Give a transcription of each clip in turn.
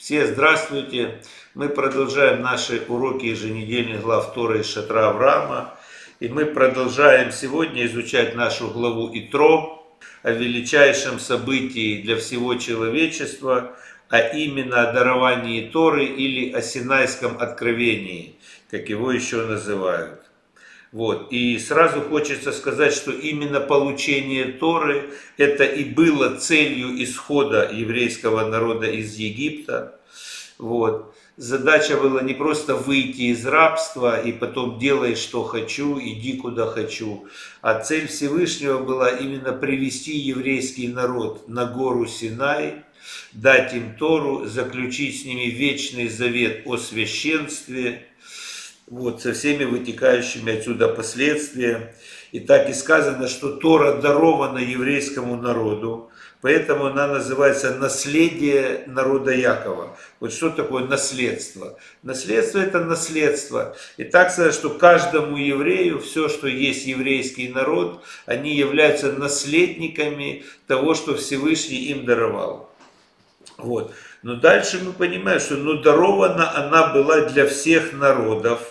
Все здравствуйте! Мы продолжаем наши уроки еженедельных глав Торы из Шатра Авраама. И мы продолжаем сегодня изучать нашу главу Итро о величайшем событии для всего человечества, а именно о даровании Торы или о Синайском откровении, как его еще называют. Вот. И сразу хочется сказать, что именно получение Торы это и было целью исхода еврейского народа из Египта. Вот. Задача была не просто выйти из рабства и потом делай, что хочу, иди куда хочу. А цель Всевышнего была именно привести еврейский народ на гору Синай, дать им Тору, заключить с ними вечный завет о священстве – вот, со всеми вытекающими отсюда последствиями. И так и сказано, что Тора дарована еврейскому народу, поэтому она называется наследие народа Якова. Вот что такое наследство? Наследство это наследство. И так сказать, что каждому еврею все, что есть еврейский народ, они являются наследниками того, что Всевышний им даровал. Вот. Но дальше мы понимаем, что ну, дарована она была для всех народов,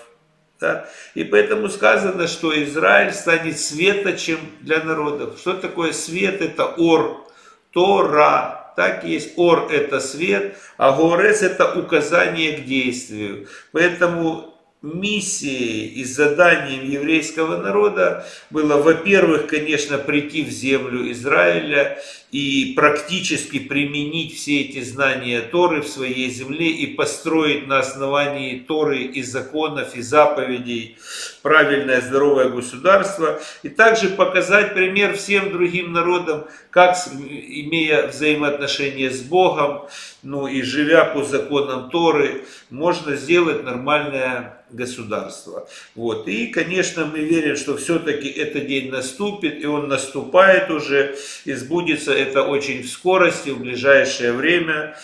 да? И поэтому сказано, что Израиль станет светочем для народов. Что такое свет? Это ор, Тора. Так есть ор это свет, а горес это указание к действию. Поэтому миссией и заданием еврейского народа было, во-первых, конечно, прийти в землю Израиля и практически применить все эти знания Торы в своей земле и построить на основании Торы и законов и заповедей правильное здоровое государство. И также показать пример всем другим народам, как, имея взаимоотношения с Богом, ну и живя по законам Торы, можно сделать нормальное государства. Вот. И, конечно, мы верим, что все-таки этот день наступит, и он наступает уже, и сбудется это очень в скорости, в ближайшее время,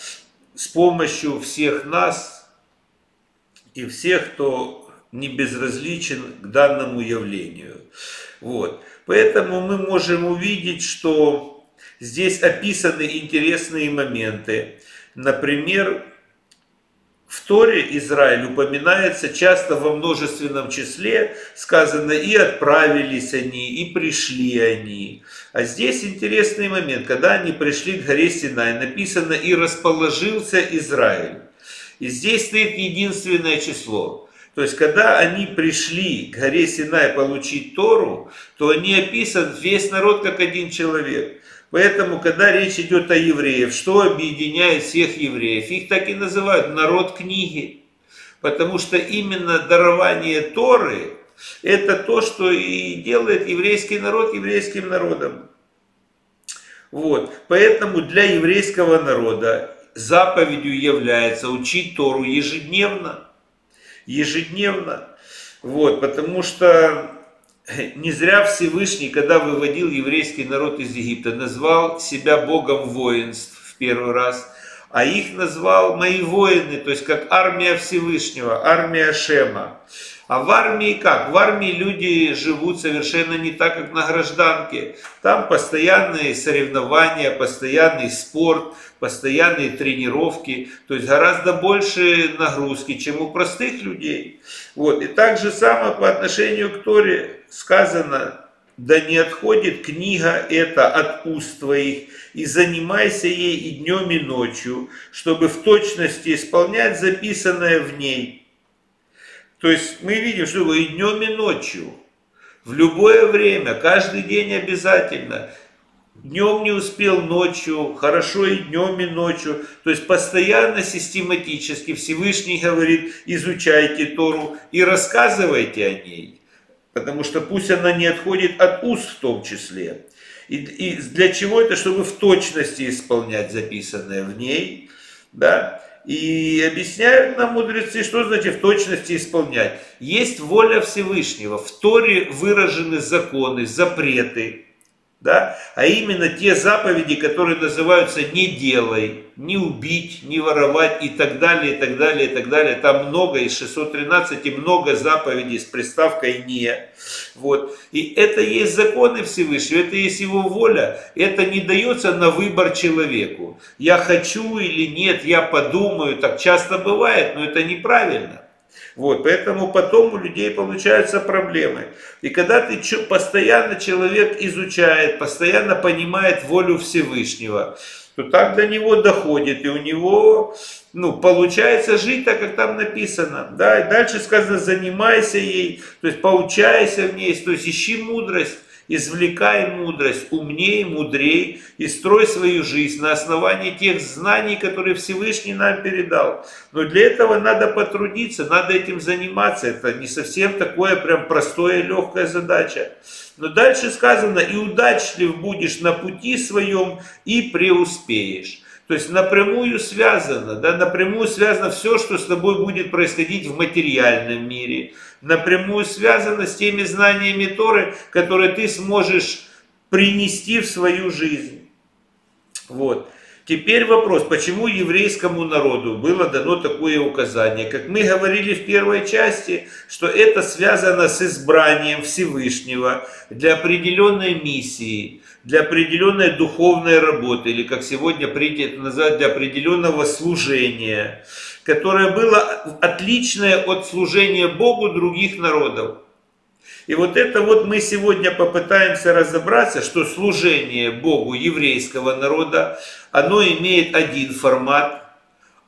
с помощью всех нас и всех, кто не безразличен к данному явлению. Вот. Поэтому мы можем увидеть, что здесь описаны интересные моменты. Например, в Торе Израиль упоминается часто во множественном числе, сказано и отправились они, и пришли они. А здесь интересный момент, когда они пришли к горе Синай, написано и расположился Израиль. И здесь стоит единственное число. То есть, когда они пришли к горе Синай получить Тору, то они описан весь народ как один человек. Поэтому, когда речь идет о евреях, что объединяет всех евреев? Их так и называют народ книги. Потому что именно дарование Торы – это то, что и делает еврейский народ еврейским народом. Вот. Поэтому для еврейского народа заповедью является учить Тору ежедневно. Ежедневно. Вот, потому что не зря Всевышний, когда выводил еврейский народ из Египта, назвал себя Богом воинств в первый раз, а их назвал мои воины, то есть как армия Всевышнего, армия Шема. А в армии как? В армии люди живут совершенно не так, как на гражданке. Там постоянные соревнования, постоянный спорт, постоянные тренировки, то есть гораздо больше нагрузки, чем у простых людей. Вот. И так же самое по отношению к Торе сказано, да не отходит книга эта от уст твоих, и занимайся ей и днем, и ночью, чтобы в точности исполнять записанное в ней то есть мы видим, что и днем, и ночью, в любое время, каждый день обязательно. Днем не успел, ночью, хорошо и днем, и ночью. То есть постоянно, систематически Всевышний говорит, изучайте Тору и рассказывайте о ней. Потому что пусть она не отходит от уст в том числе. И, и для чего это? Чтобы в точности исполнять записанное в ней. Да? И объясняют нам мудрецы, что значит в точности исполнять. Есть воля Всевышнего. В Торе выражены законы, запреты. Да, а именно те заповеди, которые называются «не делай», «не убить», «не воровать» и так далее, и так далее, и так далее. Там много, из 613 и много заповедей с приставкой «не». Вот. И это есть законы Всевышнего, это есть его воля, это не дается на выбор человеку. Я хочу или нет, я подумаю, так часто бывает, но это неправильно. Вот, поэтому потом у людей получаются проблемы. И когда ты постоянно человек изучает, постоянно понимает волю Всевышнего, то так до него доходит, и у него ну, получается жить так, как там написано. Да? И дальше сказано, занимайся ей, то есть поучайся в ней, то есть ищи мудрость извлекай мудрость, умней, мудрей и строй свою жизнь на основании тех знаний, которые Всевышний нам передал. Но для этого надо потрудиться, надо этим заниматься. Это не совсем такое прям простое, легкая задача. Но дальше сказано, и удачлив будешь на пути своем, и преуспеешь. То есть напрямую связано, да, напрямую связано все, что с тобой будет происходить в материальном мире. Напрямую связано с теми знаниями Торы, которые ты сможешь принести в свою жизнь. Вот. Теперь вопрос, почему еврейскому народу было дано такое указание? Как мы говорили в первой части, что это связано с избранием Всевышнего для определенной миссии, для определенной духовной работы, или как сегодня принято называть, для определенного служения, которое было отличное от служения Богу других народов. И вот это вот мы сегодня попытаемся разобраться, что служение Богу еврейского народа, оно имеет один формат,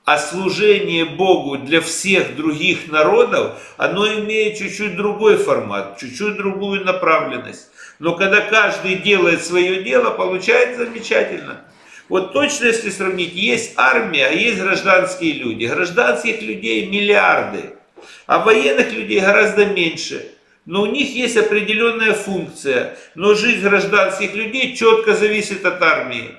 а служение Богу для всех других народов, оно имеет чуть-чуть другой формат, чуть-чуть другую направленность. Но когда каждый делает свое дело, получается замечательно. Вот точно если сравнить, есть армия, а есть гражданские люди. Гражданских людей миллиарды, а военных людей гораздо меньше – но у них есть определенная функция. Но жизнь гражданских людей четко зависит от армии.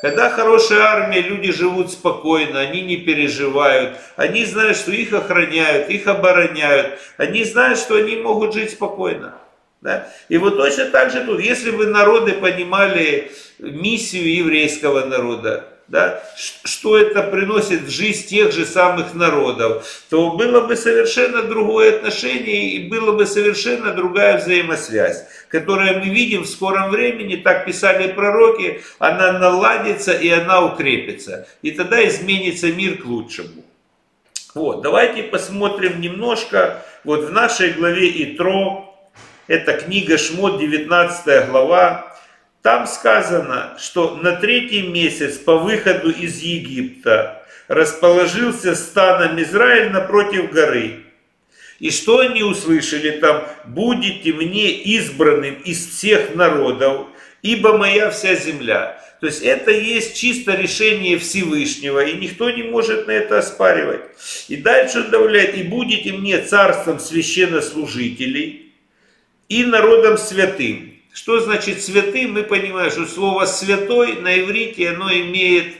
Когда хорошая армия, люди живут спокойно, они не переживают, они знают, что их охраняют, их обороняют, они знают, что они могут жить спокойно. Да? И вот точно так же тут, если бы народы понимали миссию еврейского народа, да, что это приносит в жизнь тех же самых народов, то было бы совершенно другое отношение и было бы совершенно другая взаимосвязь, которая мы видим в скором времени, так писали пророки, она наладится и она укрепится. И тогда изменится мир к лучшему. Вот, давайте посмотрим немножко, вот в нашей главе Итро, это книга Шмот, 19 глава, там сказано, что на третий месяц по выходу из Египта расположился станом Израиль напротив горы. И что они услышали там? «Будете мне избранным из всех народов, ибо моя вся земля». То есть это есть чисто решение Всевышнего, и никто не может на это оспаривать. И дальше он добавляет, и будете мне царством священнослужителей и народом святым. Что значит святым? Мы понимаем, что слово святой на иврите оно имеет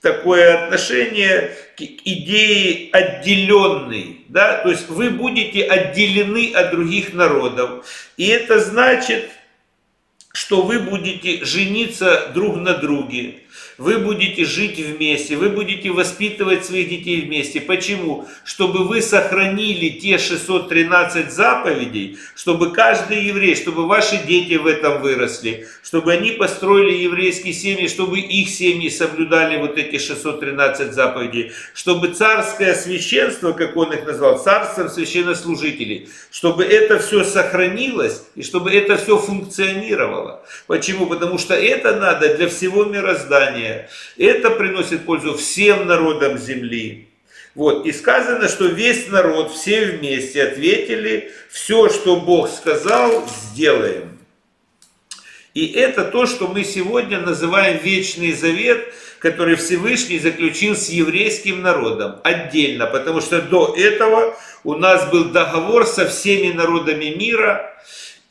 такое отношение к идее отделенный. Да? То есть вы будете отделены от других народов. И это значит, что вы будете жениться друг на друге вы будете жить вместе, вы будете воспитывать своих детей вместе. Почему? Чтобы вы сохранили те 613 заповедей, чтобы каждый еврей, чтобы ваши дети в этом выросли, чтобы они построили еврейские семьи, чтобы их семьи соблюдали вот эти 613 заповедей, чтобы царское священство, как он их назвал, царством священнослужителей, чтобы это все сохранилось и чтобы это все функционировало. Почему? Потому что это надо для всего мироздания служение. Это приносит пользу всем народам земли. Вот, и сказано, что весь народ, все вместе ответили, все, что Бог сказал, сделаем. И это то, что мы сегодня называем Вечный Завет, который Всевышний заключил с еврейским народом отдельно, потому что до этого у нас был договор со всеми народами мира,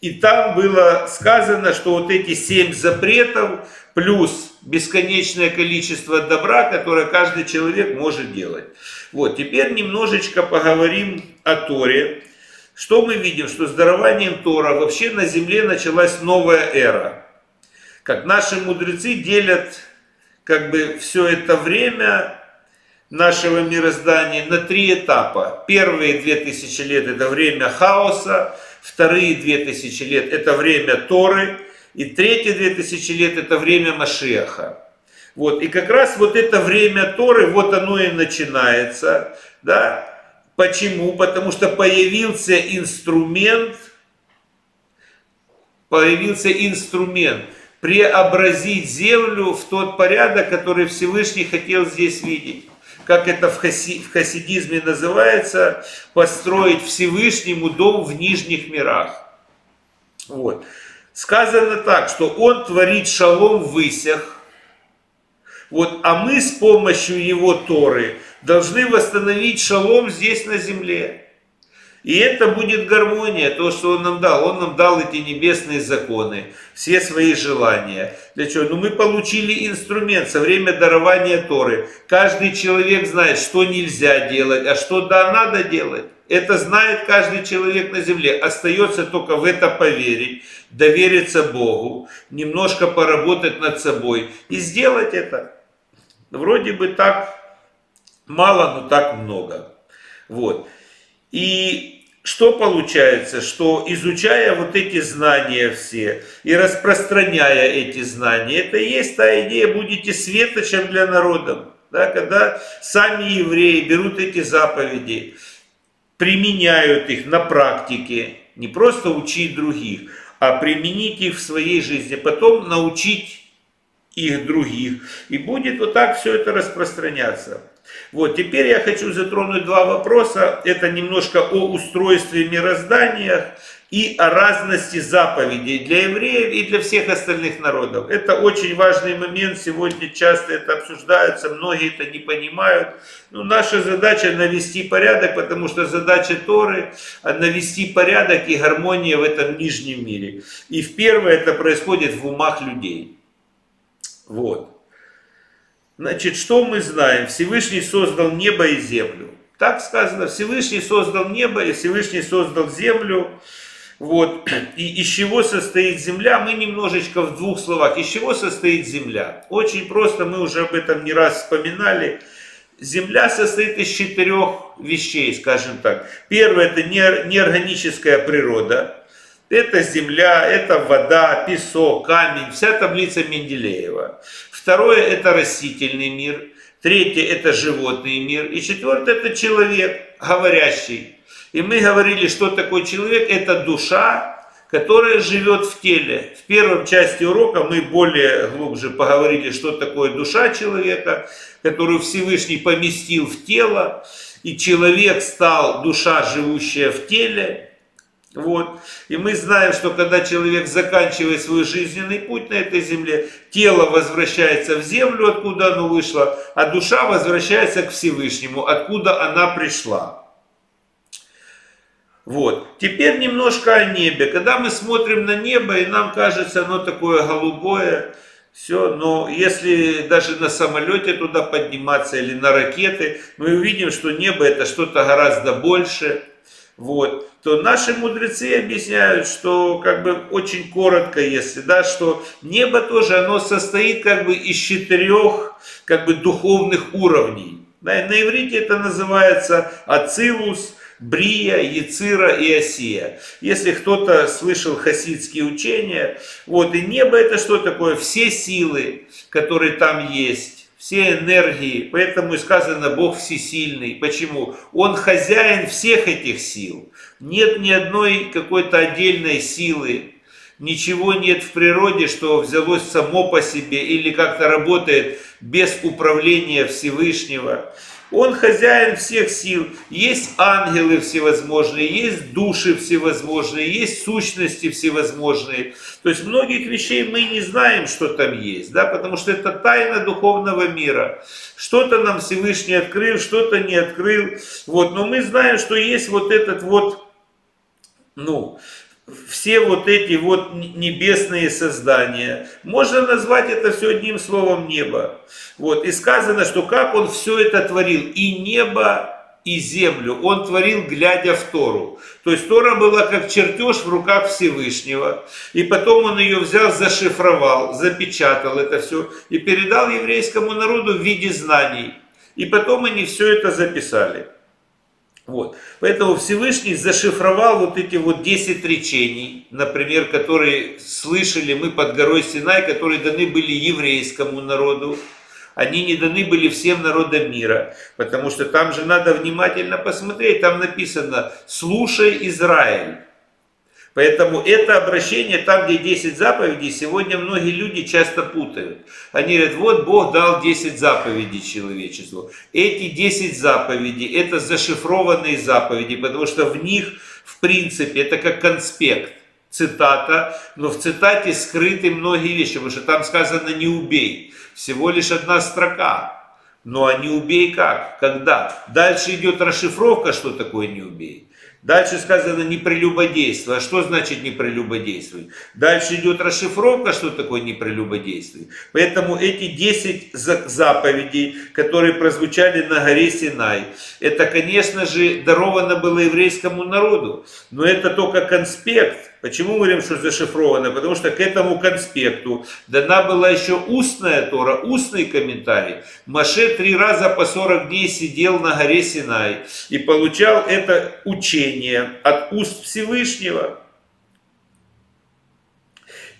и там было сказано, что вот эти семь запретов плюс бесконечное количество добра, которое каждый человек может делать. Вот, теперь немножечко поговорим о Торе. Что мы видим? Что с дарованием Тора вообще на земле началась новая эра. как наши мудрецы делят как бы все это время нашего мироздания на три этапа. Первые две тысячи лет это время хаоса, вторые две тысячи лет это время Торы, и третьи две тысячи лет это время Машиаха. Вот, и как раз вот это время Торы, вот оно и начинается, да, Почему? Потому что появился инструмент, появился инструмент преобразить землю в тот порядок, который Всевышний хотел здесь видеть. Как это в, хаси, в хасидизме называется, построить Всевышнему дом в нижних мирах. Вот. Сказано так, что он творит шалом в высях, вот, а мы с помощью его Торы должны восстановить шалом здесь на земле. И это будет гармония, то, что Он нам дал. Он нам дал эти небесные законы, все свои желания. Для чего? Ну, мы получили инструмент со время дарования Торы. Каждый человек знает, что нельзя делать, а что да, надо делать. Это знает каждый человек на земле. Остается только в это поверить, довериться Богу, немножко поработать над собой и сделать это. Вроде бы так мало, но так много. Вот. И что получается, что изучая вот эти знания все и распространяя эти знания, это и есть та идея, будете светочем для народа. Да, когда сами евреи берут эти заповеди, применяют их на практике, не просто учить других, а применить их в своей жизни, потом научить их других. И будет вот так все это распространяться. Вот, теперь я хочу затронуть два вопроса. Это немножко о устройстве мироздания и о разности заповедей для евреев и для всех остальных народов. Это очень важный момент, сегодня часто это обсуждается, многие это не понимают. Но наша задача навести порядок, потому что задача Торы навести порядок и гармония в этом нижнем мире. И в первое это происходит в умах людей. Вот. Значит, что мы знаем? Всевышний создал небо и землю. Так сказано, Всевышний создал небо и Всевышний создал землю. Вот. И из чего состоит земля? Мы немножечко в двух словах. Из чего состоит земля? Очень просто, мы уже об этом не раз вспоминали. Земля состоит из четырех вещей, скажем так. Первое – это неорганическая природа. Это земля, это вода, песок, камень, вся таблица Менделеева. Второе – это растительный мир. Третье – это животный мир. И четвертое – это человек, говорящий. И мы говорили, что такое человек – это душа, которая живет в теле. В первом части урока мы более глубже поговорили, что такое душа человека, которую Всевышний поместил в тело, и человек стал душа, живущая в теле, вот. И мы знаем, что когда человек заканчивает свой жизненный путь на этой земле, тело возвращается в землю, откуда оно вышло, а душа возвращается к Всевышнему, откуда она пришла. Вот. Теперь немножко о небе. Когда мы смотрим на небо, и нам кажется оно такое голубое, все, но если даже на самолете туда подниматься или на ракеты, мы увидим, что небо это что-то гораздо больше – вот, то наши мудрецы объясняют, что как бы очень коротко, если, да, что небо тоже, оно состоит как бы из четырех как бы духовных уровней. Да, на иврите это называется ацилус, Брия, Яцира и Осия. Если кто-то слышал хасидские учения, вот и небо это что такое? Все силы, которые там есть все энергии, поэтому и сказано Бог всесильный. Почему? Он хозяин всех этих сил. Нет ни одной какой-то отдельной силы, ничего нет в природе, что взялось само по себе или как-то работает без управления Всевышнего. Он хозяин всех сил. Есть ангелы всевозможные, есть души всевозможные, есть сущности всевозможные. То есть многих вещей мы не знаем, что там есть, да, потому что это тайна духовного мира. Что-то нам Всевышний открыл, что-то не открыл. Вот, но мы знаем, что есть вот этот вот, ну, все вот эти вот небесные создания. Можно назвать это все одним словом небо. Вот. И сказано, что как он все это творил, и небо, и землю он творил, глядя в Тору. То есть Тора была как чертеж в руках Всевышнего. И потом он ее взял, зашифровал, запечатал это все и передал еврейскому народу в виде знаний. И потом они все это записали. Вот. Поэтому Всевышний зашифровал вот эти вот 10 речений, например, которые слышали мы под горой Синай, которые даны были еврейскому народу. Они не даны были всем народам мира, потому что там же надо внимательно посмотреть, там написано «Слушай, Израиль». Поэтому это обращение, там, где 10 заповедей, сегодня многие люди часто путают. Они говорят, вот Бог дал 10 заповедей человечеству. Эти 10 заповедей, это зашифрованные заповеди, потому что в них, в принципе, это как конспект цитата, но в цитате скрыты многие вещи, потому что там сказано «не убей». Всего лишь одна строка. Ну а не убей как? Когда? Дальше идет расшифровка, что такое не убей. Дальше сказано не прелюбодействуй. А что значит не прелюбодействуй? Дальше идет расшифровка, что такое не прелюбодействуй. Поэтому эти 10 заповедей, которые прозвучали на горе Синай, это, конечно же, даровано было еврейскому народу. Но это только конспект Почему мы говорим, что зашифровано? Потому что к этому конспекту дана была еще устная Тора, устный комментарий. Маше три раза по 40 дней сидел на горе Синай и получал это учение от уст Всевышнего.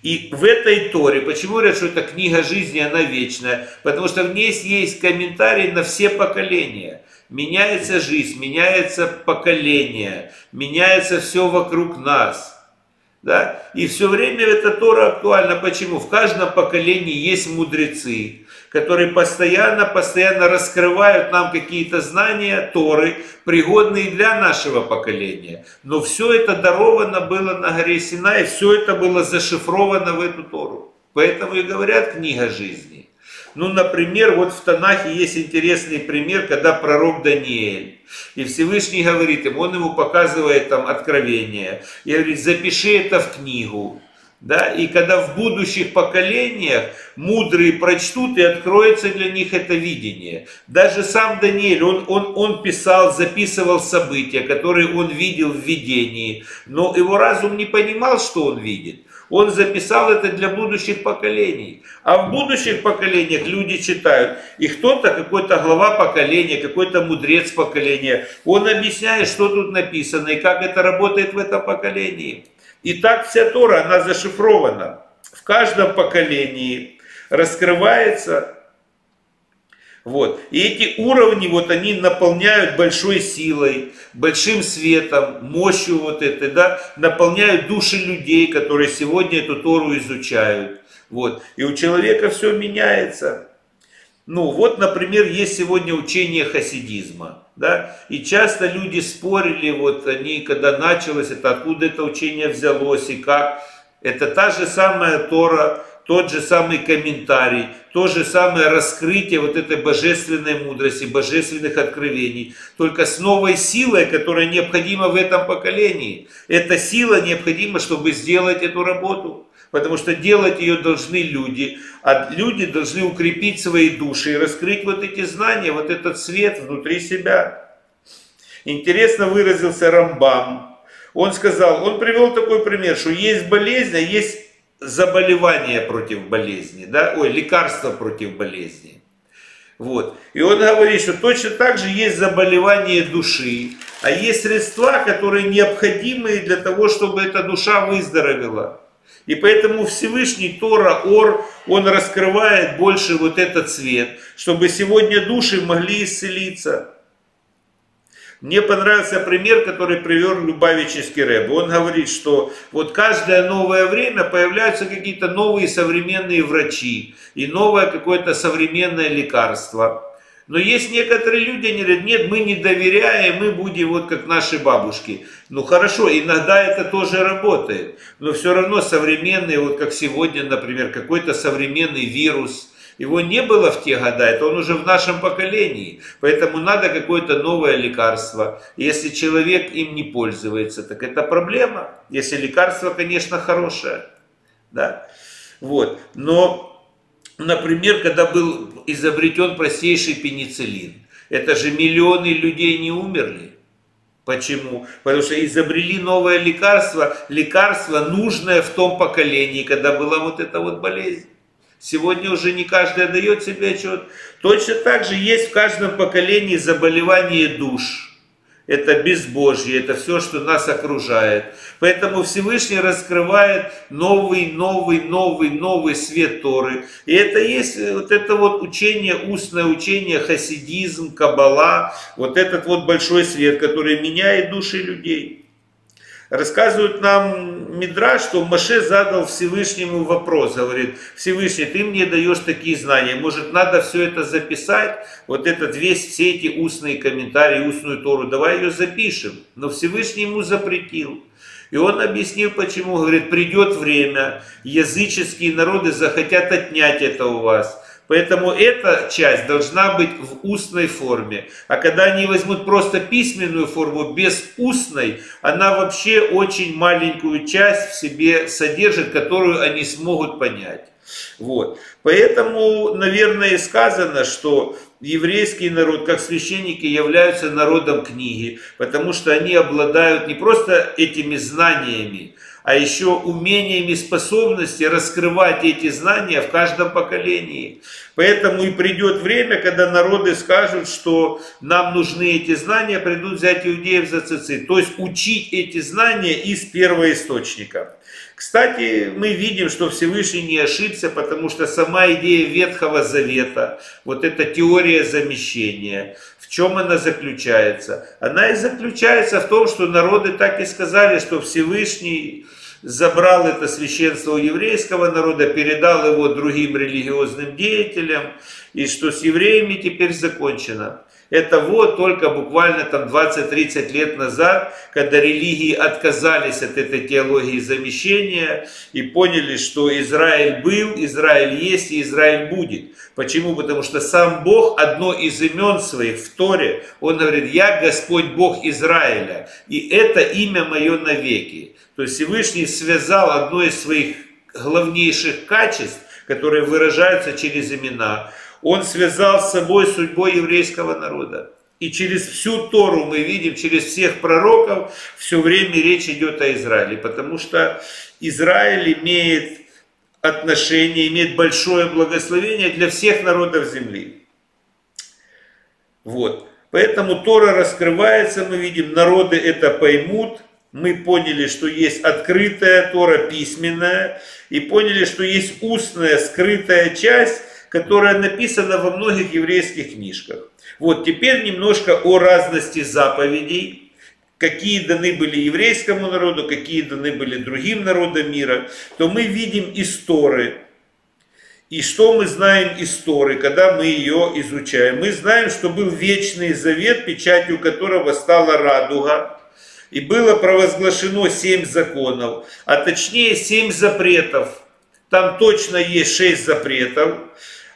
И в этой Торе, почему говорят, что это книга жизни, она вечная? Потому что в ней есть комментарий на все поколения. Меняется жизнь, меняется поколение, меняется все вокруг нас – да? И все время эта Тора актуальна. Почему? В каждом поколении есть мудрецы, которые постоянно, постоянно раскрывают нам какие-то знания Торы, пригодные для нашего поколения. Но все это даровано было на горе Синай, все это было зашифровано в эту Тору. Поэтому и говорят книга жизни. Ну, например, вот в Танахе есть интересный пример, когда пророк Даниэль, и Всевышний говорит ему, он ему показывает там откровение, и говорит, запиши это в книгу, да, и когда в будущих поколениях мудрые прочтут и откроется для них это видение. Даже сам Даниэль, он, он, он писал, записывал события, которые он видел в видении, но его разум не понимал, что он видит. Он записал это для будущих поколений. А в будущих поколениях люди читают. И кто-то, какой-то глава поколения, какой-то мудрец поколения, он объясняет, что тут написано и как это работает в этом поколении. И так вся Тора, она зашифрована. В каждом поколении раскрывается вот. И эти уровни, вот они наполняют большой силой, большим светом, мощью вот этой, да, наполняют души людей, которые сегодня эту Тору изучают. Вот. И у человека все меняется. Ну, вот, например, есть сегодня учение хасидизма. Да? И часто люди спорили, вот они, когда началось это, откуда это учение взялось и как. Это та же самая Тора, тот же самый комментарий, то же самое раскрытие вот этой божественной мудрости, божественных откровений, только с новой силой, которая необходима в этом поколении. Эта сила необходима, чтобы сделать эту работу. Потому что делать ее должны люди, а люди должны укрепить свои души и раскрыть вот эти знания, вот этот свет внутри себя. Интересно выразился Рамбам. Он сказал, он привел такой пример, что есть болезнь, а есть заболевание против болезни, да, ой, лекарство против болезни. Вот. И он говорит, что точно так же есть заболевание души, а есть средства, которые необходимы для того, чтобы эта душа выздоровела. И поэтому Всевышний Тора, Ор, он раскрывает больше вот этот цвет, чтобы сегодня души могли исцелиться. Мне понравился пример, который привел Любавический Рэб. Он говорит, что вот каждое новое время появляются какие-то новые современные врачи и новое какое-то современное лекарство. Но есть некоторые люди, они говорят, нет, мы не доверяем, мы будем вот как наши бабушки. Ну хорошо, иногда это тоже работает, но все равно современные, вот как сегодня, например, какой-то современный вирус – его не было в те года, это он уже в нашем поколении. Поэтому надо какое-то новое лекарство. Если человек им не пользуется, так это проблема. Если лекарство, конечно, хорошее. Да? Вот. Но, например, когда был изобретен простейший пенициллин, Это же миллионы людей не умерли. Почему? Потому что изобрели новое лекарство, лекарство нужное в том поколении, когда была вот эта вот болезнь. Сегодня уже не каждый отдает себе отчет. Точно так же есть в каждом поколении заболевание душ это безбожье, это все, что нас окружает. Поэтому Всевышний раскрывает новый, новый, новый, новый свет Торы. И это есть вот это вот учение, устное учение, хасидизм, кабала, вот этот вот большой свет, который меняет души людей. Рассказывают нам Мидра, что Маше задал Всевышнему вопрос, говорит, Всевышний, ты мне даешь такие знания, может надо все это записать, вот этот весь, все эти устные комментарии, устную Тору, давай ее запишем. Но Всевышний ему запретил. И он объяснил, почему, говорит, придет время, языческие народы захотят отнять это у вас. Поэтому эта часть должна быть в устной форме. А когда они возьмут просто письменную форму без устной, она вообще очень маленькую часть в себе содержит, которую они смогут понять. Вот. Поэтому, наверное, и сказано, что еврейский народ, как священники, являются народом книги, потому что они обладают не просто этими знаниями, а еще умениями, способности раскрывать эти знания в каждом поколении. Поэтому и придет время, когда народы скажут, что нам нужны эти знания, придут взять иудеев за цицит. То есть учить эти знания из первоисточника. Кстати, мы видим, что Всевышний не ошибся, потому что сама идея Ветхого Завета, вот эта теория замещения, в чем она заключается? Она и заключается в том, что народы так и сказали, что Всевышний забрал это священство у еврейского народа, передал его другим религиозным деятелям, и что с евреями теперь закончено. Это вот только буквально там 20-30 лет назад, когда религии отказались от этой теологии замещения и поняли, что Израиль был, Израиль есть и Израиль будет. Почему? Потому что сам Бог, одно из имен своих в Торе, он говорит, я Господь Бог Израиля, и это имя мое навеки. То есть Всевышний связал одно из своих главнейших качеств, которые выражаются через имена. Он связал с собой судьбой еврейского народа. И через всю Тору мы видим, через всех пророков, все время речь идет о Израиле. Потому что Израиль имеет отношение, имеет большое благословение для всех народов земли. Вот. Поэтому Тора раскрывается, мы видим, народы это поймут, мы поняли, что есть открытая Тора, письменная, и поняли, что есть устная, скрытая часть, которая написана во многих еврейских книжках. Вот теперь немножко о разности заповедей, какие даны были еврейскому народу, какие даны были другим народам мира, то мы видим истории. И что мы знаем истории, когда мы ее изучаем? Мы знаем, что был вечный завет, печатью которого стала радуга, и было провозглашено семь законов, а точнее семь запретов. Там точно есть шесть запретов.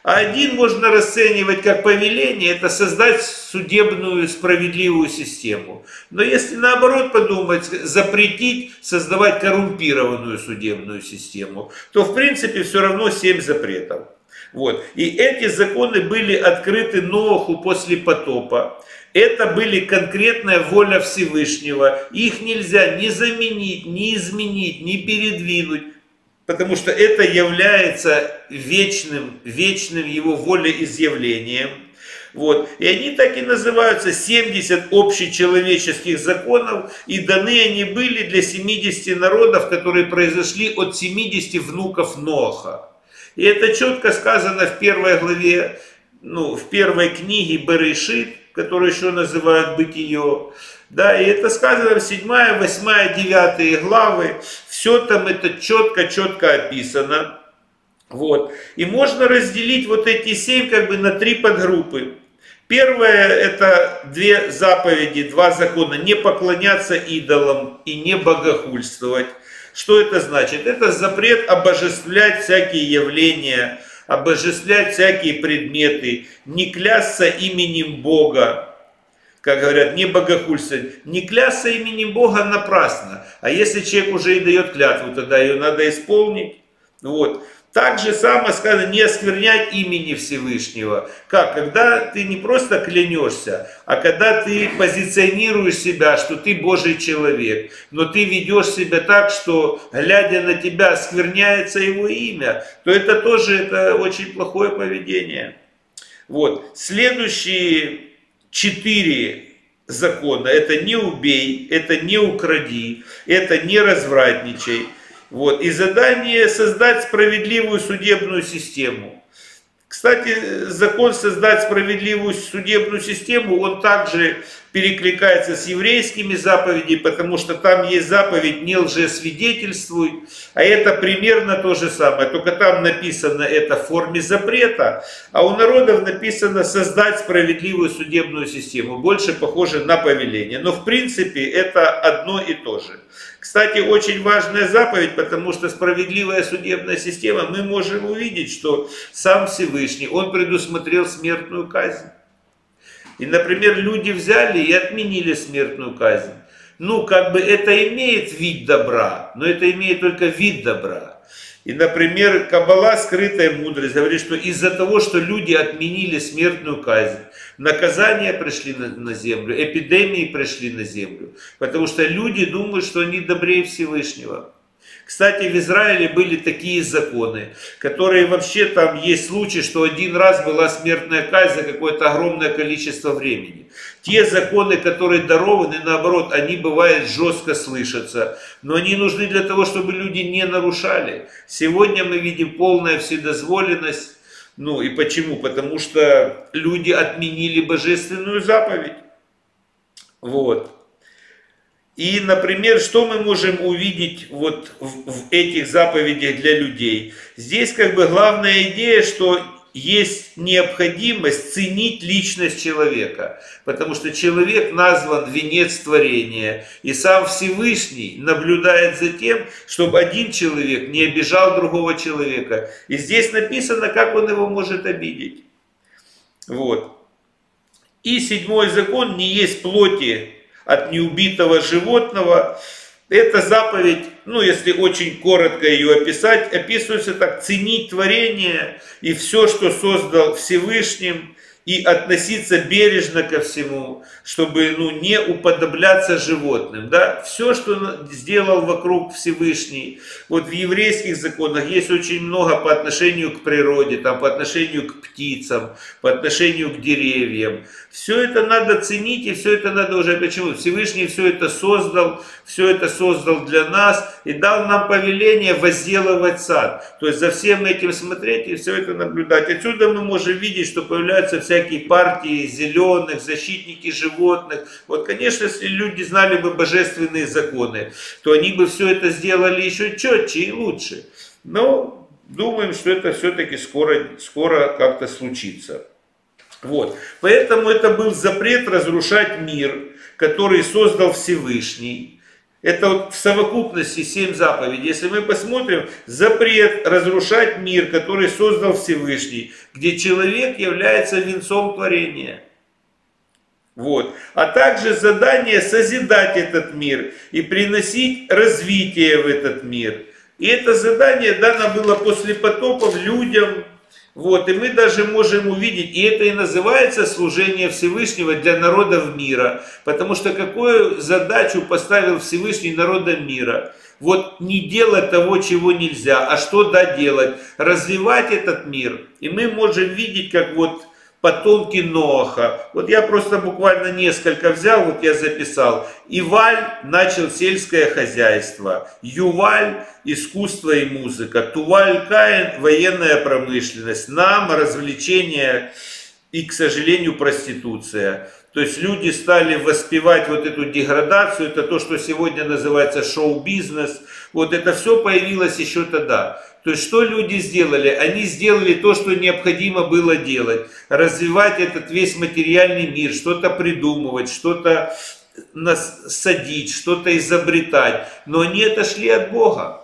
А один можно расценивать как повеление, это создать судебную справедливую систему. Но если наоборот подумать, запретить создавать коррумпированную судебную систему, то в принципе все равно семь запретов. Вот. И эти законы были открыты Ноху после потопа. Это были конкретная воля Всевышнего. Их нельзя ни заменить, ни изменить, ни передвинуть. Потому что это является вечным, вечным его волеизъявлением. Вот. И они так и называются 70 общечеловеческих законов, и даны они были для 70 народов, которые произошли от 70 внуков Ноха. И это четко сказано в первой главе, ну, в первой книге Берешит, которую еще называют бытие. Да, и это сказано в 7, 8, 9 главы. Все там это четко-четко описано. Вот. И можно разделить вот эти семь как бы на три подгруппы. Первое это две заповеди, два закона. Не поклоняться идолам и не богохульствовать. Что это значит? Это запрет обожествлять всякие явления, обожествлять всякие предметы, не клясться именем Бога, как говорят, не богохульствовать, не клясться именем Бога напрасно. А если человек уже и дает клятву, тогда ее надо исполнить. Вот. Так же самое сказано, не осквернять имени Всевышнего. Как? Когда ты не просто клянешься, а когда ты позиционируешь себя, что ты Божий человек, но ты ведешь себя так, что, глядя на тебя, оскверняется его имя, то это тоже это очень плохое поведение. Вот. Следующие четыре закона. Это не убей, это не укради, это не развратничай. Вот. И задание создать справедливую судебную систему. Кстати, закон создать справедливую судебную систему, он также перекликается с еврейскими заповедями, потому что там есть заповедь «не лжесвидетельствуй», а это примерно то же самое, только там написано это в форме запрета, а у народов написано «создать справедливую судебную систему», больше похоже на повеление. Но в принципе это одно и то же. Кстати, очень важная заповедь, потому что справедливая судебная система, мы можем увидеть, что сам Всевышний, он предусмотрел смертную казнь. И, например, люди взяли и отменили смертную казнь. Ну, как бы это имеет вид добра, но это имеет только вид добра. И, например, Каббала, скрытая мудрость, говорит, что из-за того, что люди отменили смертную казнь, наказания пришли на, на землю, эпидемии пришли на землю. Потому что люди думают, что они добрее Всевышнего. Кстати, в Израиле были такие законы, которые вообще там есть случай, что один раз была смертная казнь за какое-то огромное количество времени. Те законы, которые дарованы, наоборот, они бывают жестко слышатся, но они нужны для того, чтобы люди не нарушали. Сегодня мы видим полная вседозволенность. Ну и почему? Потому что люди отменили божественную заповедь. Вот. И, например, что мы можем увидеть вот в, в этих заповедях для людей? Здесь как бы главная идея, что есть необходимость ценить личность человека, потому что человек назван венец творения, и сам Всевышний наблюдает за тем, чтобы один человек не обижал другого человека. И здесь написано, как он его может обидеть. Вот. И седьмой закон не есть плоти от неубитого животного. Эта заповедь, ну если очень коротко ее описать, описывается так, ценить творение и все, что создал Всевышним, и относиться бережно ко всему, чтобы ну, не уподобляться животным. Да? Все, что сделал вокруг Всевышний, вот в еврейских законах есть очень много по отношению к природе, там, по отношению к птицам, по отношению к деревьям. Все это надо ценить, и все это надо уже, почему? Всевышний все это создал, все это создал для нас, и дал нам повеление возделывать сад. То есть за всем этим смотреть и все это наблюдать. Отсюда мы можем видеть, что появляются всякие партии зеленых, защитники животных. Вот, конечно, если люди знали бы божественные законы, то они бы все это сделали еще четче и лучше. Но думаем, что это все-таки скоро, скоро как-то случится. Вот. Поэтому это был запрет разрушать мир, который создал Всевышний. Это вот в совокупности семь заповедей. Если мы посмотрим, запрет разрушать мир, который создал Всевышний, где человек является венцом творения. Вот. А также задание созидать этот мир и приносить развитие в этот мир. И это задание дано было после потопов людям, вот, и мы даже можем увидеть, и это и называется служение Всевышнего для народов мира, потому что какую задачу поставил Всевышний народам мира? Вот не делать того, чего нельзя, а что да делать? Развивать этот мир. И мы можем видеть, как вот потомки Ноаха. Вот я просто буквально несколько взял, вот я записал. Иваль начал сельское хозяйство, Юваль – искусство и музыка, Туваль Каин – военная промышленность, Нам – развлечения и, к сожалению, проституция. То есть люди стали воспевать вот эту деградацию, это то, что сегодня называется шоу-бизнес. Вот это все появилось еще тогда. То есть что люди сделали? Они сделали то, что необходимо было делать. Развивать этот весь материальный мир, что-то придумывать, что-то садить, что-то изобретать. Но они отошли от Бога.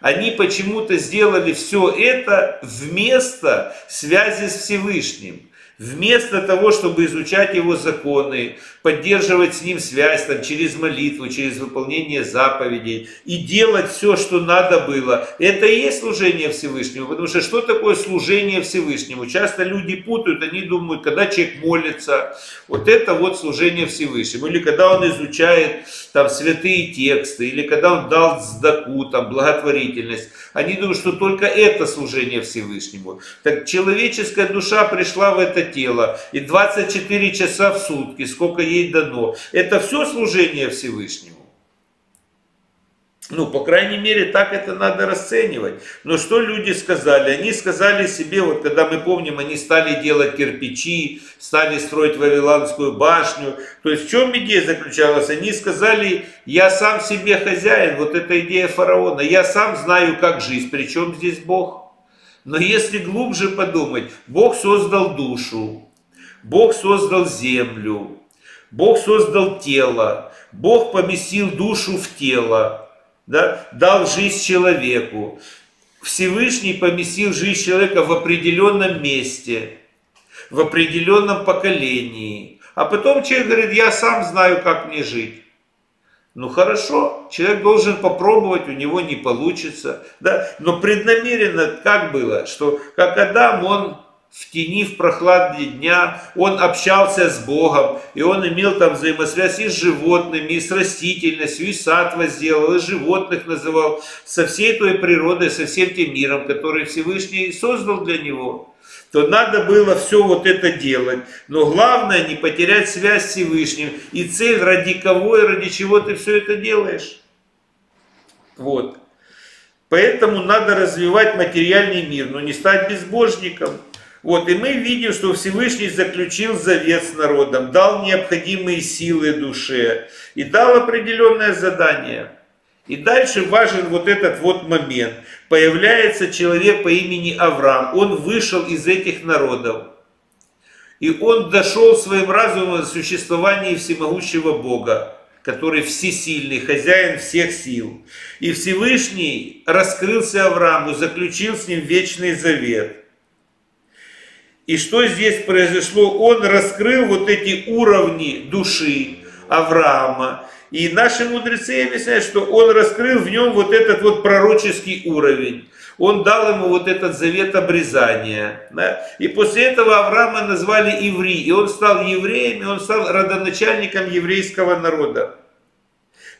Они почему-то сделали все это вместо связи с Всевышним Вместо того, чтобы изучать его законы, поддерживать с ним связь там, через молитву, через выполнение заповедей и делать все, что надо было, это и есть служение Всевышнему. Потому что что такое служение Всевышнему? Часто люди путают, они думают, когда человек молится, вот это вот служение Всевышнему. Или когда он изучает там святые тексты, или когда он дал сдаку, там, благотворительность. Они думают, что только это служение Всевышнему. Так человеческая душа пришла в это тело, и 24 часа в сутки, сколько ей дано, это все служение Всевышнему. Ну, по крайней мере, так это надо расценивать. Но что люди сказали? Они сказали себе, вот когда мы помним, они стали делать кирпичи, стали строить Вавилонскую башню. То есть в чем идея заключалась? Они сказали, я сам себе хозяин, вот эта идея фараона, я сам знаю, как жить, причем здесь Бог. Но если глубже подумать, Бог создал душу, Бог создал землю, Бог создал тело, Бог поместил душу в тело, да, дал жизнь человеку. Всевышний поместил жизнь человека в определенном месте, в определенном поколении. А потом человек говорит, я сам знаю, как мне жить. Ну хорошо, человек должен попробовать, у него не получится. Да? Но преднамеренно как было, что как Адам, он в тени, в прохладе дня, он общался с Богом, и он имел там взаимосвязь и с животными, и с растительностью, и сад возделал, и животных называл, со всей той природой, со всем тем миром, который Всевышний создал для него то надо было все вот это делать. Но главное не потерять связь с Всевышним. И цель, ради кого и ради чего ты все это делаешь. Вот. Поэтому надо развивать материальный мир, но не стать безбожником. Вот, и мы видим, что Всевышний заключил завет с народом, дал необходимые силы душе и дал определенное задание – и дальше важен вот этот вот момент. Появляется человек по имени Авраам. Он вышел из этих народов. И он дошел своим разумом до существования всемогущего Бога, который всесильный, хозяин всех сил. И Всевышний раскрылся Аврааму, заключил с ним вечный завет. И что здесь произошло? Он раскрыл вот эти уровни души Авраама и наши мудрецы объясняют, что он раскрыл в нем вот этот вот пророческий уровень. Он дал ему вот этот завет обрезания. Да? И после этого Авраама назвали Иври. И он стал евреем, и он стал родоначальником еврейского народа.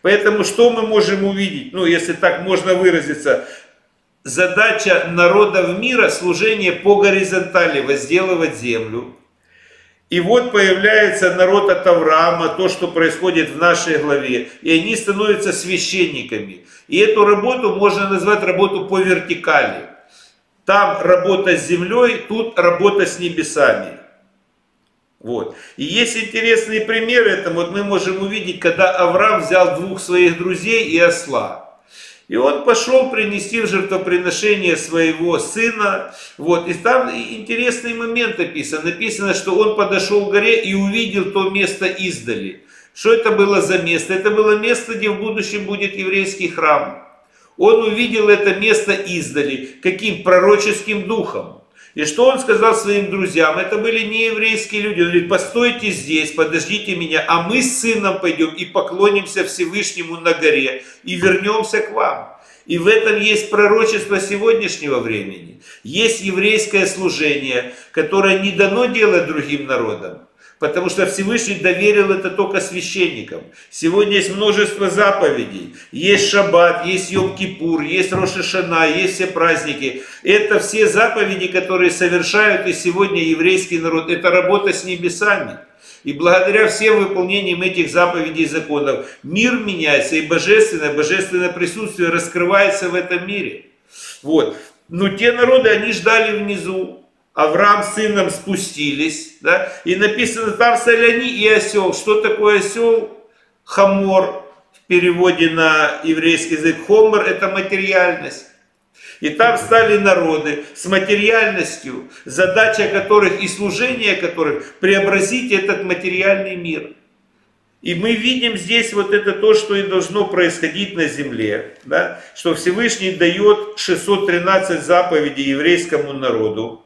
Поэтому что мы можем увидеть? Ну, если так можно выразиться. Задача народов мира – служение по горизонтали, возделывать землю и вот появляется народ от Авраама, то, что происходит в нашей главе. И они становятся священниками. И эту работу можно назвать работу по вертикали. Там работа с землей, тут работа с небесами. Вот. И есть интересный пример этому. Вот мы можем увидеть, когда Авраам взял двух своих друзей и осла. И он пошел принести в жертвоприношение своего сына. Вот. И там интересный момент описан. Написано, что он подошел к горе и увидел то место издали. Что это было за место? Это было место, где в будущем будет еврейский храм. Он увидел это место издали. Каким? Пророческим духом. И что он сказал своим друзьям? Это были не еврейские люди. Он говорит, постойте здесь, подождите меня, а мы с сыном пойдем и поклонимся Всевышнему на горе и вернемся к вам. И в этом есть пророчество сегодняшнего времени. Есть еврейское служение, которое не дано делать другим народам. Потому что Всевышний доверил это только священникам. Сегодня есть множество заповедей. Есть Шаббат, есть Йом-Кипур, есть Рошашана, есть все праздники. Это все заповеди, которые совершают и сегодня еврейский народ. Это работа с небесами. И благодаря всем выполнениям этих заповедей и законов мир меняется, и божественное, божественное присутствие раскрывается в этом мире. Вот. Но те народы, они ждали внизу, Авраам с сыном спустились, да, и написано там соляни и осел. Что такое осел? Хамор в переводе на еврейский язык. Хомор это материальность. И там стали народы с материальностью, задача которых и служение которых преобразить этот материальный мир. И мы видим здесь вот это то, что и должно происходить на земле, да? что Всевышний дает 613 заповедей еврейскому народу.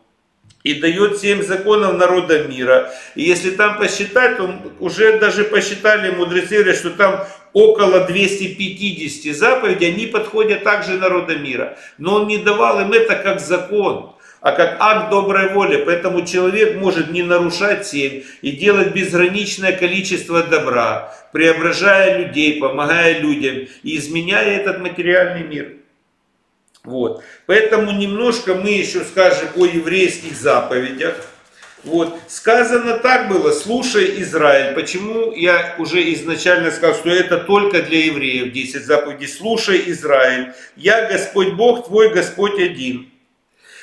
И дает семь законов народа мира. И если там посчитать, то уже даже посчитали мудрецы, что там около 250 заповедей, они подходят также народа мира. Но он не давал им это как закон, а как акт доброй воли. Поэтому человек может не нарушать семь и делать безграничное количество добра, преображая людей, помогая людям и изменяя этот материальный мир. Вот. Поэтому немножко мы еще скажем о еврейских заповедях. Вот. Сказано так было, слушай Израиль. Почему я уже изначально сказал, что это только для евреев 10 заповедей. Слушай Израиль, я Господь Бог твой, Господь один.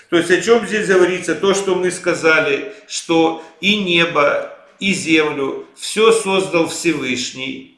То есть о чем здесь говорится? То, что мы сказали, что и небо, и землю все создал Всевышний.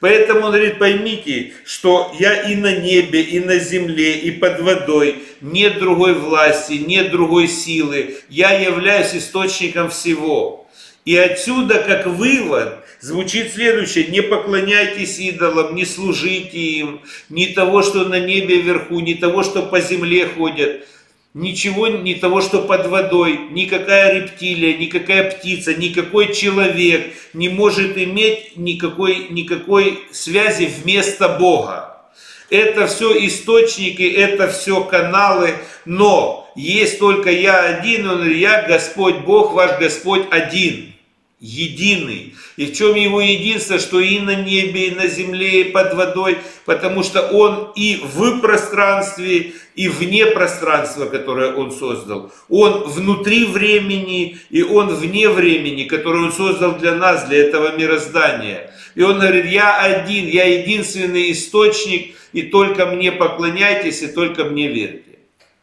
Поэтому он говорит, поймите, что я и на небе, и на земле, и под водой, нет другой власти, нет другой силы. Я являюсь источником всего. И отсюда, как вывод, звучит следующее. Не поклоняйтесь идолам, не служите им, ни того, что на небе вверху, ни того, что по земле ходят ничего не того, что под водой, никакая рептилия, никакая птица, никакой человек не может иметь никакой, никакой связи вместо Бога. Это все источники, это все каналы, но есть только я один, он я Господь Бог, ваш Господь один единый. И в чем его единство, что и на небе, и на земле, и под водой, потому что он и в пространстве, и вне пространства, которое он создал. Он внутри времени, и он вне времени, которое он создал для нас, для этого мироздания. И он говорит, я один, я единственный источник, и только мне поклоняйтесь, и только мне верьте.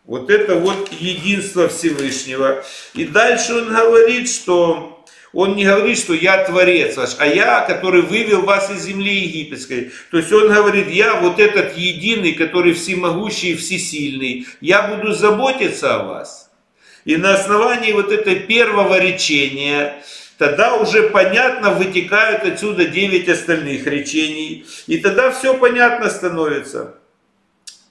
Вот это вот единство Всевышнего. И дальше он говорит, что он не говорит, что я творец ваш, а я, который вывел вас из земли египетской. То есть он говорит, я вот этот единый, который всемогущий всесильный, я буду заботиться о вас. И на основании вот этого первого речения, тогда уже понятно вытекают отсюда девять остальных речений. И тогда все понятно становится.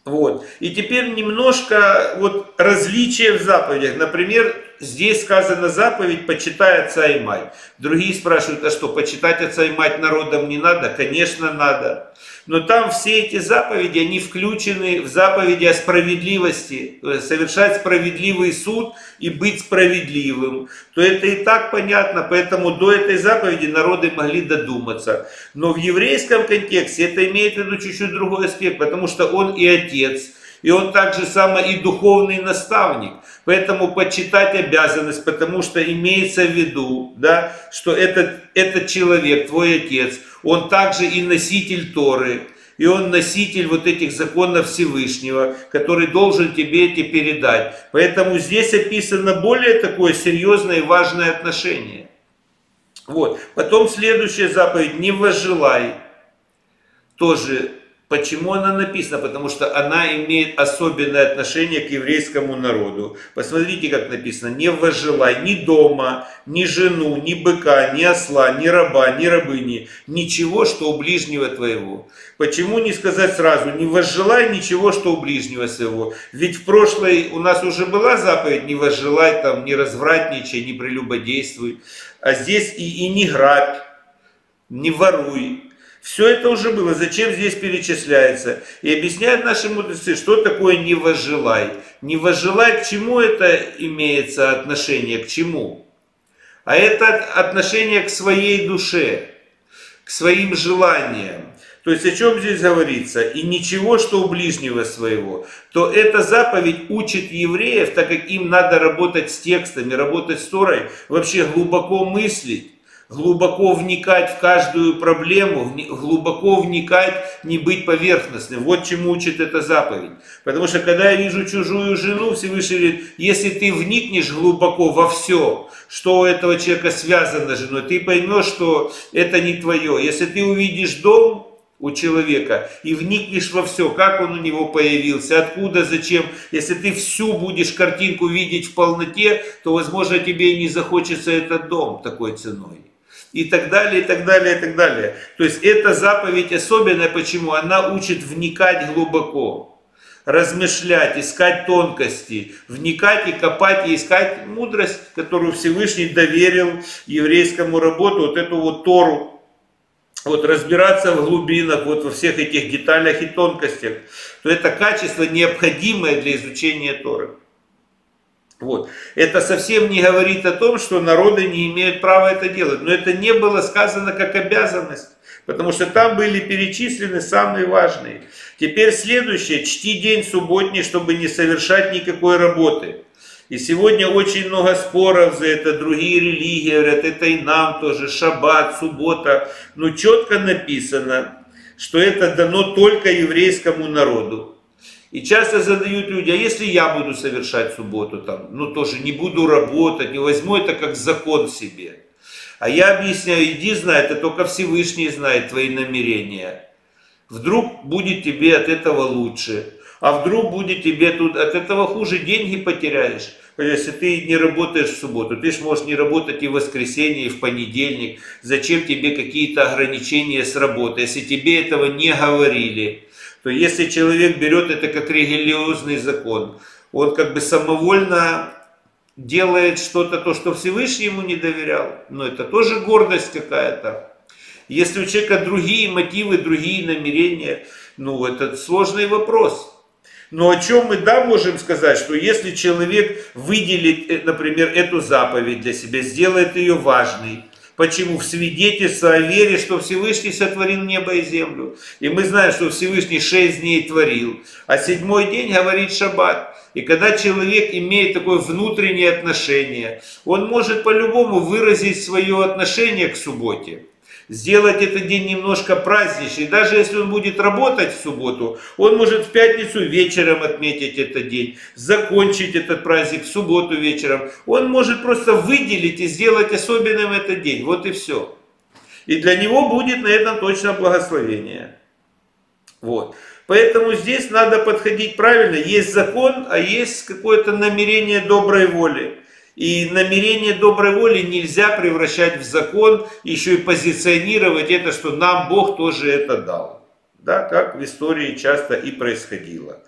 Вот. И теперь немножко вот различия в заповедях. Например, здесь сказано заповедь «почитай отца и мать». Другие спрашивают, а что, почитать отца и мать народам не надо? Конечно, надо. Но там все эти заповеди, они включены в заповеди о справедливости, совершать справедливый суд и быть справедливым. То это и так понятно, поэтому до этой заповеди народы могли додуматься. Но в еврейском контексте это имеет в виду чуть-чуть другой аспект, потому что он и отец, и он также само и духовный наставник. Поэтому почитать обязанность, потому что имеется в виду, да, что этот, этот человек, твой отец, он также и носитель Торы, и он носитель вот этих законов Всевышнего, который должен тебе эти передать. Поэтому здесь описано более такое серьезное и важное отношение. Вот. Потом следующая заповедь, не возжелай. Тоже Почему она написана? Потому что она имеет особенное отношение к еврейскому народу. Посмотрите, как написано. Не возжелай ни дома, ни жену, ни быка, ни осла, ни раба, ни рабыни, ничего, что у ближнего твоего. Почему не сказать сразу, не возжелай ничего, что у ближнего своего? Ведь в прошлой у нас уже была заповедь, не возжелай, там, не развратничай, не прелюбодействуй. А здесь и, и не грабь, не воруй, все это уже было. Зачем здесь перечисляется? И объясняют наши мудрецы, что такое «не возжелай». «Не возжелай» к чему это имеется отношение? К чему? А это отношение к своей душе, к своим желаниям. То есть о чем здесь говорится? И ничего, что у ближнего своего. То эта заповедь учит евреев, так как им надо работать с текстами, работать с Торой, вообще глубоко мыслить глубоко вникать в каждую проблему, глубоко вникать, не быть поверхностным. Вот чему учит эта заповедь. Потому что когда я вижу чужую жену, Всевышний говорит, если ты вникнешь глубоко во все, что у этого человека связано с женой, ты поймешь, что это не твое. Если ты увидишь дом, у человека и вникнешь во все, как он у него появился, откуда, зачем. Если ты всю будешь картинку видеть в полноте, то, возможно, тебе и не захочется этот дом такой ценой и так далее, и так далее, и так далее. То есть эта заповедь особенная, почему? Она учит вникать глубоко. размышлять, искать тонкости, вникать и копать, и искать мудрость, которую Всевышний доверил еврейскому работу, вот эту вот Тору, вот разбираться в глубинах, вот во всех этих деталях и тонкостях, то это качество необходимое для изучения Торы. Вот. Это совсем не говорит о том, что народы не имеют права это делать. Но это не было сказано как обязанность. Потому что там были перечислены самые важные. Теперь следующее. Чти день субботний, чтобы не совершать никакой работы. И сегодня очень много споров за это. Другие религии говорят, это и нам тоже. Шаббат, суббота. Но четко написано, что это дано только еврейскому народу. И часто задают люди, а если я буду совершать субботу, там, ну тоже не буду работать, не возьму это как закон себе. А я объясняю, иди знай, это только Всевышний знает твои намерения. Вдруг будет тебе от этого лучше, а вдруг будет тебе тут от этого хуже, деньги потеряешь. Если ты не работаешь в субботу, ты же можешь не работать и в воскресенье, и в понедельник. Зачем тебе какие-то ограничения с работы, если тебе этого не говорили? То если человек берет это как религиозный закон, он как бы самовольно делает что-то, то, что Всевышний ему не доверял, но это тоже гордость какая-то. Если у человека другие мотивы, другие намерения, ну это сложный вопрос. Но о чем мы да можем сказать, что если человек выделит, э, например, эту заповедь для себя, сделает ее важной, Почему? В свидетельство о вере, что Всевышний сотворил небо и землю. И мы знаем, что Всевышний шесть дней творил, а седьмой день говорит шаббат. И когда человек имеет такое внутреннее отношение, он может по-любому выразить свое отношение к субботе сделать этот день немножко праздничный. Даже если он будет работать в субботу, он может в пятницу вечером отметить этот день, закончить этот праздник в субботу вечером. Он может просто выделить и сделать особенным этот день. Вот и все. И для него будет на этом точно благословение. Вот. Поэтому здесь надо подходить правильно. Есть закон, а есть какое-то намерение доброй воли. И намерение доброй воли нельзя превращать в закон, еще и позиционировать это, что нам Бог тоже это дал. Да, как в истории часто и происходило.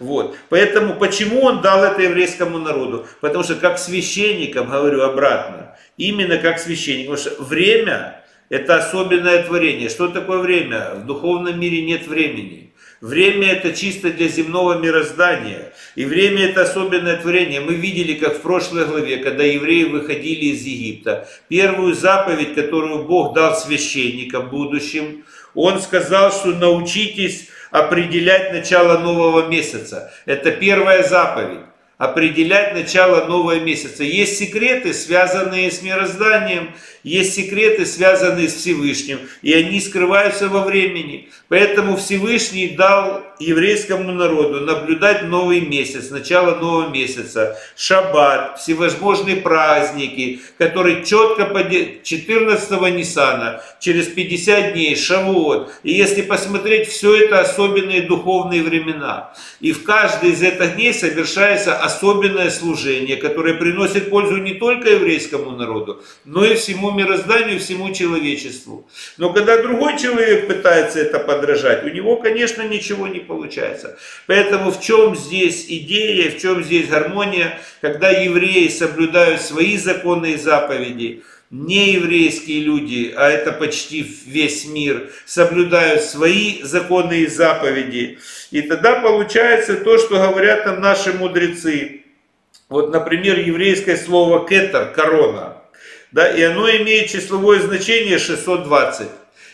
Вот. Поэтому почему он дал это еврейскому народу? Потому что как священникам, говорю обратно, именно как священник, потому что время это особенное творение. Что такое время? В духовном мире нет времени. Время это чисто для земного мироздания. И время это особенное творение. Мы видели, как в прошлой главе, когда евреи выходили из Египта, первую заповедь, которую Бог дал священникам будущим, Он сказал, что научитесь определять начало нового месяца. Это первая заповедь определять начало нового месяца. Есть секреты, связанные с мирозданием, есть секреты, связанные с Всевышним, и они скрываются во времени. Поэтому Всевышний дал еврейскому народу наблюдать новый месяц, начало нового месяца, шаббат, всевозможные праздники, которые четко по 14 Ниссана, через 50 дней, шавуот. И если посмотреть, все это особенные духовные времена. И в каждый из этих дней совершается особенное служение, которое приносит пользу не только еврейскому народу, но и мирозданию, всему человечеству. Но когда другой человек пытается это подражать, у него, конечно, ничего не получается. Поэтому в чем здесь идея, в чем здесь гармония, когда евреи соблюдают свои законы и заповеди, нееврейские люди, а это почти весь мир, соблюдают свои законы и заповеди. И тогда получается то, что говорят нам наши мудрецы. Вот, например, еврейское слово кетер, корона да, и оно имеет числовое значение 620.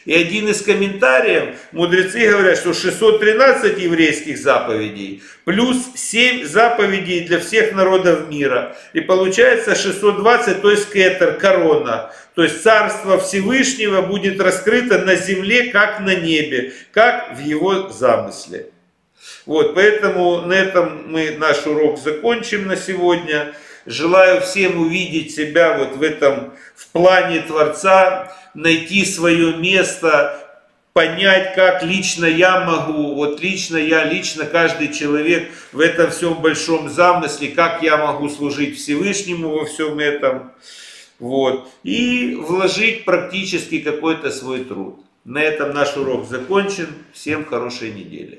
И один из комментариев, мудрецы говорят, что 613 еврейских заповедей, плюс 7 заповедей для всех народов мира. И получается 620, то есть кетер, корона. То есть Царство Всевышнего будет раскрыто на земле, как на небе, как в его замысле. Вот, поэтому на этом мы наш урок закончим на сегодня. Желаю всем увидеть себя вот в этом, в плане Творца, найти свое место, понять, как лично я могу, вот лично я, лично каждый человек в этом всем большом замысле, как я могу служить Всевышнему во всем этом, вот, и вложить практически какой-то свой труд. На этом наш урок закончен. Всем хорошей недели.